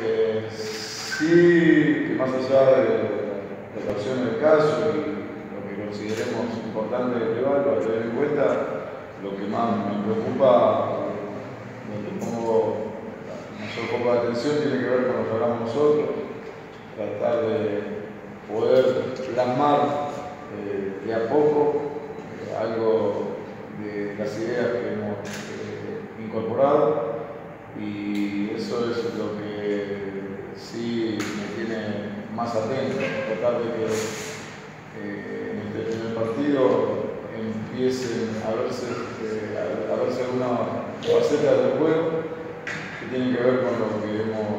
Eh, sí, que más allá de la versión del caso y lo que consideremos importante del rival, para tener en cuenta, lo que más me preocupa, donde pongo mayor foco de atención, tiene que ver con lo que hablamos nosotros, tratar de poder plasmar eh, de a poco eh, algo de las ideas que hemos incorporado sí me tiene más atento, tratar de que eh, en este primer partido empiecen a verse, eh, a, verse algunas facetas del juego que tienen que ver con lo que hemos